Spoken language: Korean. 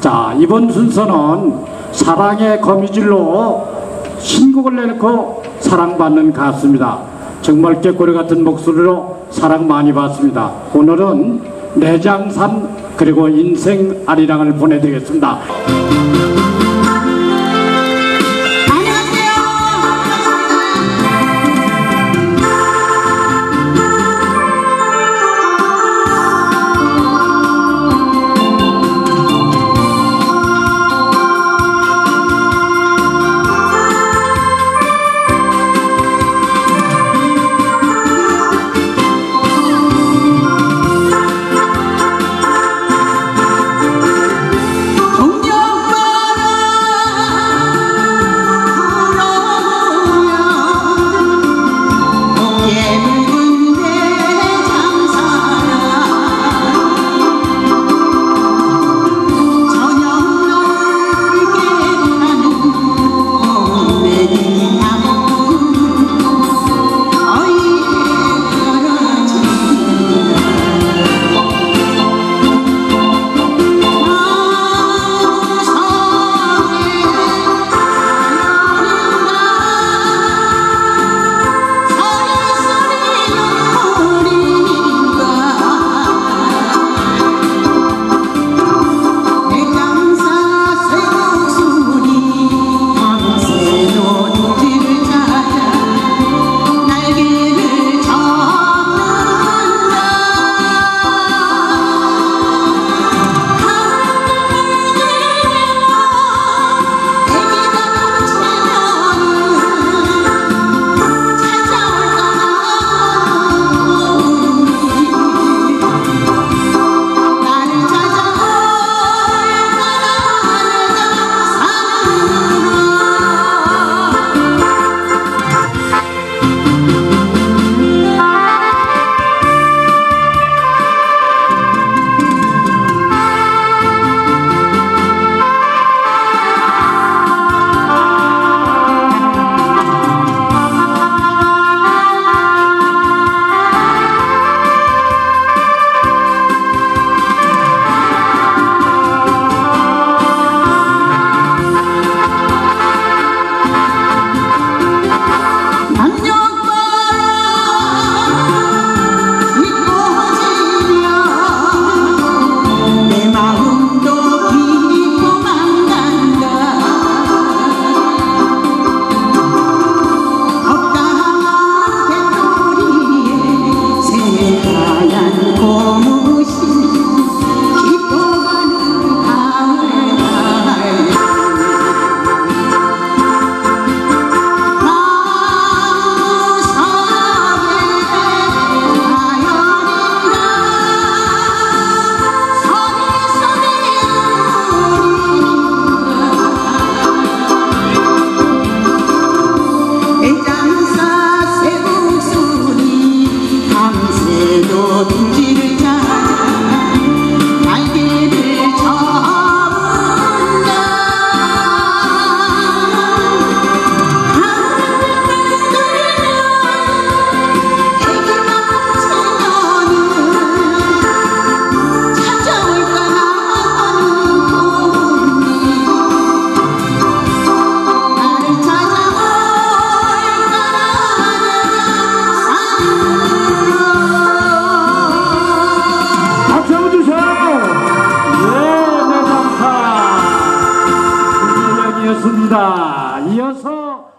자, 이번 순서는 사랑의 거미줄로 신곡을 내놓고 사랑받는 가수입니다. 정말 깨꼬리 같은 목소리로 사랑 많이 받습니다. 오늘은 내장산 그리고 인생 아리랑을 보내드리겠습니다. 이었습니다. 이어서